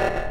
Yeah.